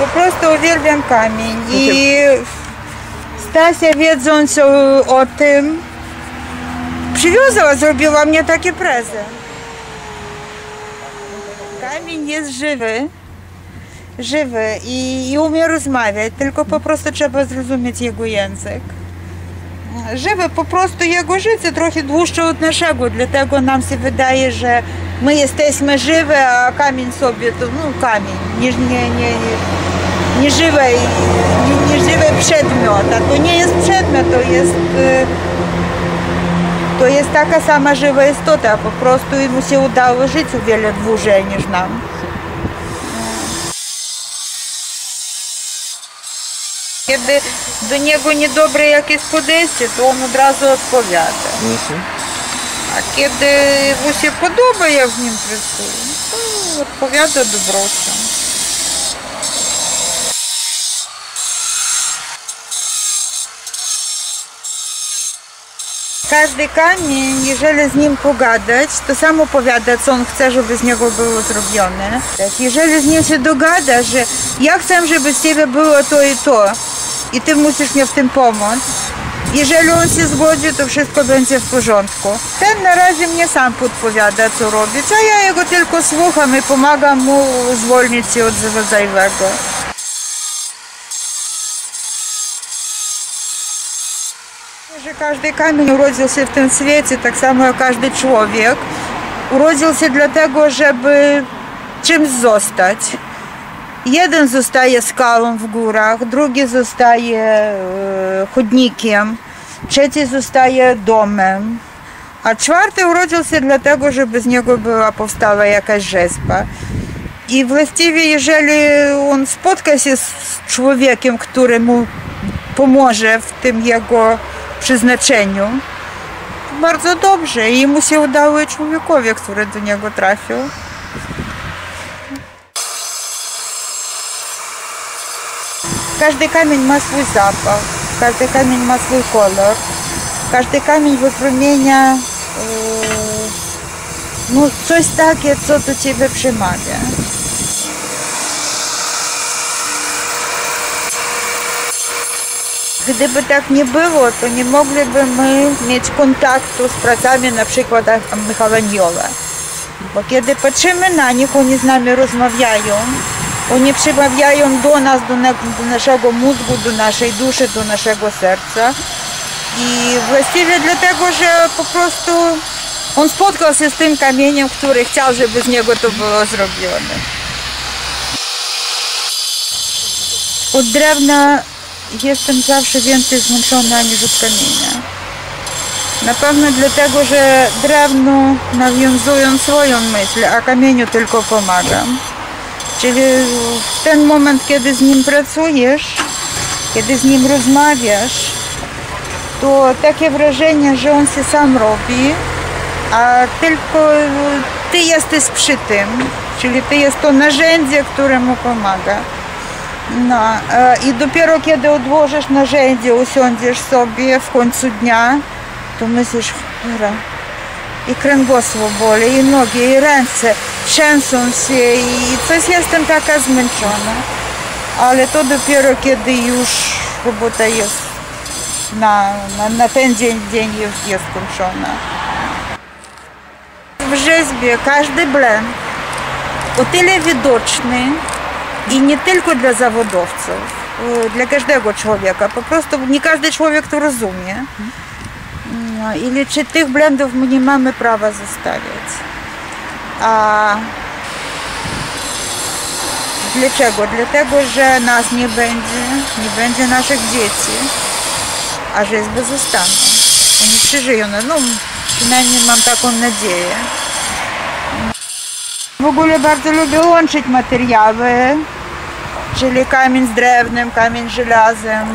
Po prostu uwielbiam kamień. I Stasia wiedząc o, o tym, przywiozła, zrobiła mnie taki prezent. Kamień jest żywy, żywy i, i umie rozmawiać, tylko po prostu trzeba zrozumieć jego język. Żywy po prostu jego życie trochę dłuższe od naszego, dlatego nam się wydaje, że my jesteśmy żywi, a kamień sobie to no kamień, nie, nie, nie, nie, nie, żywy, nie, nie żywy przedmiot, a to nie jest przedmiot, to jest e, to jest taka sama żywa istota, po prostu mu się udało żyć o wiele dłużej niż nam. Kiedy do niego niedobre jakieś podejście, A kiedy mu się podoba, jak w nim pracuję, to odpowiada dobrocią. Każdy kamień, jeżeli z nim pogadać, to sam opowiada, co on chce, żeby z niego było zrobione. Tak, jeżeli z nim się dogada, że ja chcę, żeby z ciebie było to i to, i ty musisz mnie w tym pomóc, jeżeli on się zgodzi, to wszystko będzie w porządku. Ten na razie mnie sam podpowiada, co robić, a ja jego tylko słucham i pomagam mu zwolnić się od zajwego. Że każdy kamień urodził się w tym świecie, tak samo jak każdy człowiek. Urodził się dlatego, żeby czymś zostać. Jeden zostaje skałą w górach, drugi zostaje e, chodnikiem, trzeci zostaje domem, a czwarty urodził się dlatego, żeby z niego była powstała jakaś rzeźba. I właściwie, jeżeli on spotka się z człowiekiem, który mu pomoże w tym jego przeznaczeniu, bardzo dobrze. I mu się udało człowiekowi, który do niego trafił. Każdy kamień ma swój zapach, każdy kamień ma swój kolor, każdy kamień wypromienia e, no, coś takie, co do ciebie przemawia. Gdyby tak nie było, to nie moglibyśmy mieć kontaktu z pracami na przykład Michała Niola. Bo kiedy patrzymy na nich, oni z nami rozmawiają, oni przemawiają do nas, do, na, do naszego mózgu, do naszej duszy, do naszego serca. I właściwie dlatego, że po prostu on spotkał się z tym kamieniem, który chciał, żeby z niego to było zrobione. Od drewna jestem zawsze więcej zmęczona niż od kamienia. Na pewno dlatego, że drewno nawiązują swoją myśl, a kamieniu tylko pomagam. Czyli ten moment, kiedy z nim pracujesz, kiedy z nim rozmawiasz, to takie wrażenie, że on się sam robi, a tylko ty jesteś przy tym, czyli ty jest to narzędzie, które mu pomaga. No, i dopiero kiedy odłożysz narzędzie, usiądziesz sobie w końcu dnia, to myślisz, i kręgosłup boli, i nogi, i ręce trzęsą się i coś jestem taka zmęczona. Ale to dopiero kiedy już robota jest na, na, na ten dzień, dzień już jest skończona. W rzeźbie każdy blend o tyle widoczny i nie tylko dla zawodowców, dla każdego człowieka. Po prostu nie każdy człowiek to rozumie. No, I tych blendów my nie mamy prawa zostawiać. A dlaczego? Dlatego, że nas nie będzie, nie będzie naszych dzieci, a rzeźby zostaną. Oni przeżyją, no, no przynajmniej mam taką nadzieję. W ogóle bardzo lubię łączyć materiały, czyli kamień z drewnem, kamień z żelazem,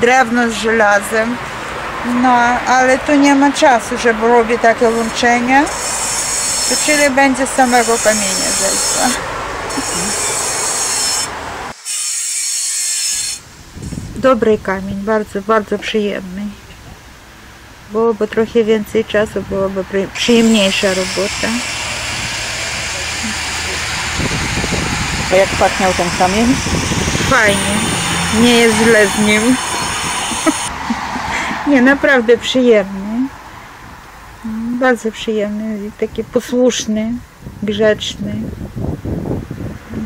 drewno z żelazem. No, ale tu nie ma czasu, żeby robić takie łączenia. To czyli będzie z samego kamienia zejść. Dobry kamień, bardzo, bardzo przyjemny. Byłoby trochę więcej czasu, byłoby przyjemniejsza robota. A jak pachniał ten kamień? Fajnie. Nie jest źle z nim. Nie, naprawdę przyjemny. Mm, Bardzo przyjemny i taki posłuszny, grzeczny.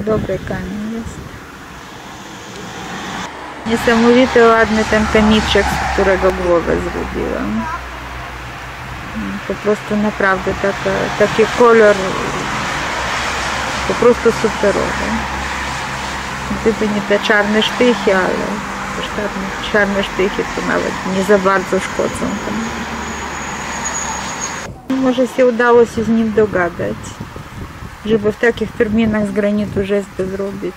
Dobry kamień jest. Niesamowite ładny ten kamiczek, z którego głowę zrobiłam. Mm, Po prostu naprawdę taka, taki kolor po prostu superowy. Gdyby nie te czarne sztychy, ale te czarne, czarne sztychy to nawet nie za bardzo szkodzą tam. Może się udało się z nim dogadać, żeby w takich terminach z granitu żesty zrobić.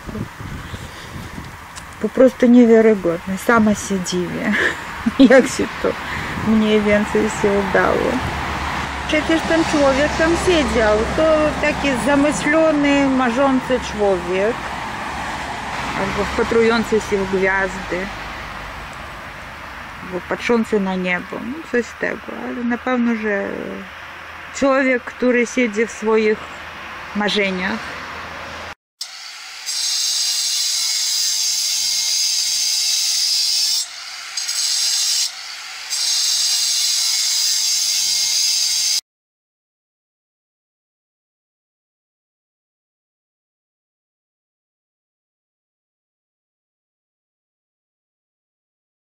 Po prostu niewiarygodne. Sama się dziwię, jak się to mniej więcej się udało. Przecież ten człowiek tam siedział. To taki zamyślony, marzący człowiek albo wpatrujący się w gwiazdy, albo patrzący na niebo, no coś z tego, ale na pewno, że człowiek, który siedzi w swoich marzeniach,